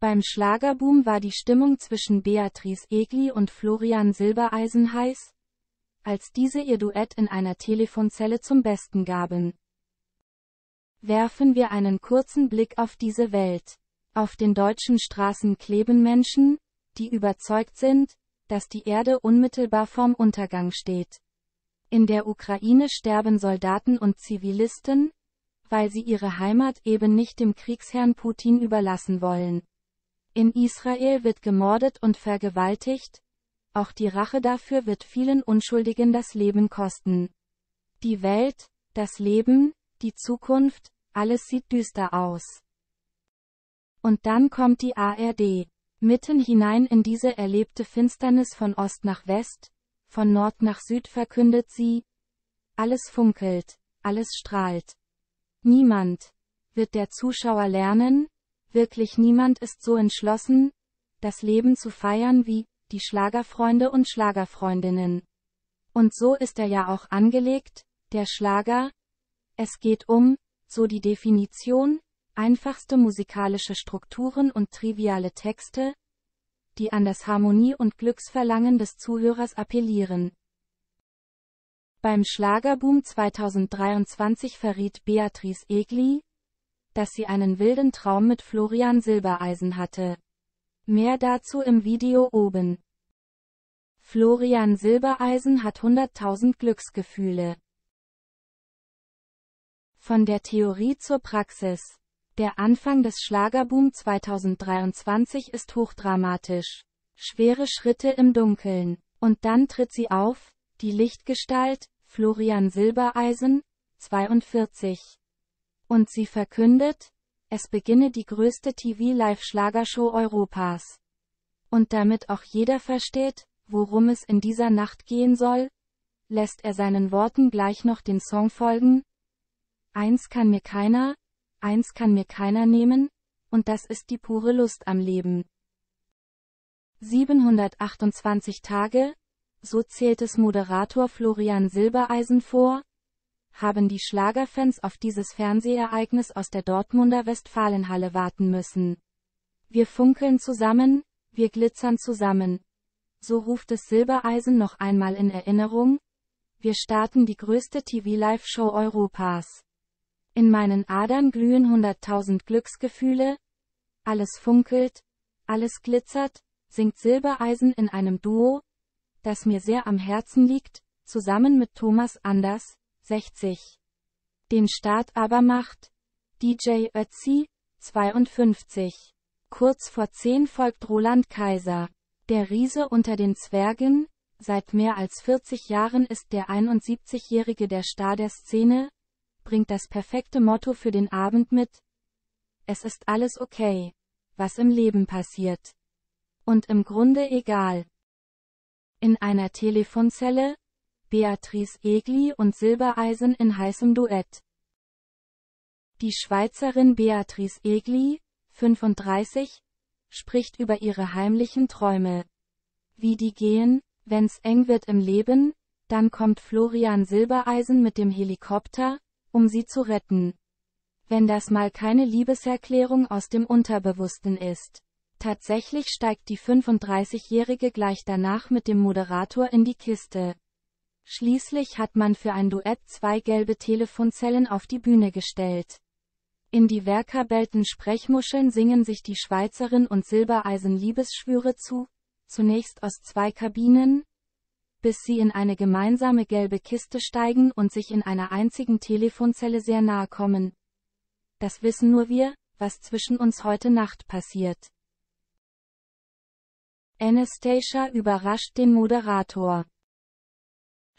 Beim Schlagerboom war die Stimmung zwischen Beatrice Egli und Florian Silbereisen heiß, als diese ihr Duett in einer Telefonzelle zum Besten gaben. Werfen wir einen kurzen Blick auf diese Welt. Auf den deutschen Straßen kleben Menschen, die überzeugt sind, dass die Erde unmittelbar vorm Untergang steht. In der Ukraine sterben Soldaten und Zivilisten, weil sie ihre Heimat eben nicht dem Kriegsherrn Putin überlassen wollen. In Israel wird gemordet und vergewaltigt, auch die Rache dafür wird vielen Unschuldigen das Leben kosten. Die Welt, das Leben, die Zukunft, alles sieht düster aus. Und dann kommt die ARD. Mitten hinein in diese erlebte Finsternis von Ost nach West, von Nord nach Süd verkündet sie, alles funkelt, alles strahlt. Niemand, wird der Zuschauer lernen, wirklich niemand ist so entschlossen, das Leben zu feiern wie, die Schlagerfreunde und Schlagerfreundinnen. Und so ist er ja auch angelegt, der Schlager. Es geht um, so die Definition, einfachste musikalische Strukturen und triviale Texte, die an das Harmonie- und Glücksverlangen des Zuhörers appellieren. Beim Schlagerboom 2023 verriet Beatrice Egli, dass sie einen wilden Traum mit Florian Silbereisen hatte. Mehr dazu im Video oben. Florian Silbereisen hat 100.000 Glücksgefühle. Von der Theorie zur Praxis. Der Anfang des Schlagerboom 2023 ist hochdramatisch. Schwere Schritte im Dunkeln. Und dann tritt sie auf, die Lichtgestalt, Florian Silbereisen, 42. Und sie verkündet, es beginne die größte TV-Live-Schlagershow Europas. Und damit auch jeder versteht, worum es in dieser Nacht gehen soll, lässt er seinen Worten gleich noch den Song folgen. Eins kann mir keiner, eins kann mir keiner nehmen, und das ist die pure Lust am Leben. 728 Tage, so zählt es Moderator Florian Silbereisen vor, haben die Schlagerfans auf dieses Fernsehereignis aus der Dortmunder Westfalenhalle warten müssen. Wir funkeln zusammen, wir glitzern zusammen. So ruft es Silbereisen noch einmal in Erinnerung. Wir starten die größte TV-Live-Show Europas. In meinen Adern glühen hunderttausend Glücksgefühle. Alles funkelt, alles glitzert, singt Silbereisen in einem Duo, das mir sehr am Herzen liegt, zusammen mit Thomas Anders, 60. Den Start aber macht DJ Ötzi, 52. Kurz vor 10 folgt Roland Kaiser. Der Riese unter den Zwergen, seit mehr als 40 Jahren ist der 71-Jährige der Star der Szene, bringt das perfekte Motto für den Abend mit. Es ist alles okay, was im Leben passiert. Und im Grunde egal. In einer Telefonzelle, Beatrice Egli und Silbereisen in heißem Duett. Die Schweizerin Beatrice Egli, 35, spricht über ihre heimlichen Träume. Wie die gehen, wenn's eng wird im Leben, dann kommt Florian Silbereisen mit dem Helikopter, um sie zu retten. Wenn das mal keine Liebeserklärung aus dem Unterbewussten ist. Tatsächlich steigt die 35-Jährige gleich danach mit dem Moderator in die Kiste. Schließlich hat man für ein Duett zwei gelbe Telefonzellen auf die Bühne gestellt. In die werkerbellten Sprechmuscheln singen sich die Schweizerin und Silbereisen Liebesschwüre zu, zunächst aus zwei Kabinen, bis sie in eine gemeinsame gelbe Kiste steigen und sich in einer einzigen Telefonzelle sehr nahe kommen. Das wissen nur wir, was zwischen uns heute Nacht passiert. Anastasia überrascht den Moderator.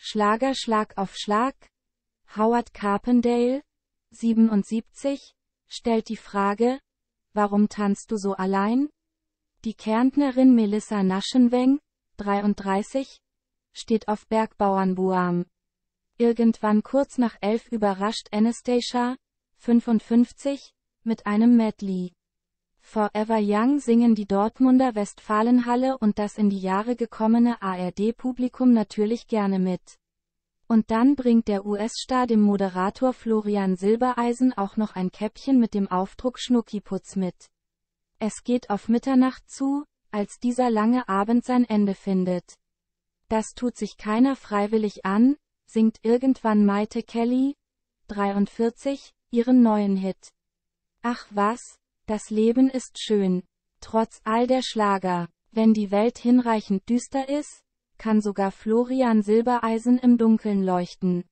Schlager Schlag auf Schlag. Howard Carpendale, 77, stellt die Frage, warum tanzt du so allein? Die Kärntnerin Melissa Naschenweng, 33, steht auf Bergbauernbuam. Irgendwann kurz nach elf überrascht Anastasia, 55, mit einem Medley. Forever Young singen die Dortmunder Westfalenhalle und das in die Jahre gekommene ARD-Publikum natürlich gerne mit. Und dann bringt der US-Star dem Moderator Florian Silbereisen auch noch ein Käppchen mit dem Aufdruck Schnuckiputz mit. Es geht auf Mitternacht zu, als dieser lange Abend sein Ende findet. Das tut sich keiner freiwillig an, singt irgendwann Maite Kelly, 43, ihren neuen Hit. Ach was, das Leben ist schön. Trotz all der Schlager. Wenn die Welt hinreichend düster ist, kann sogar Florian Silbereisen im Dunkeln leuchten.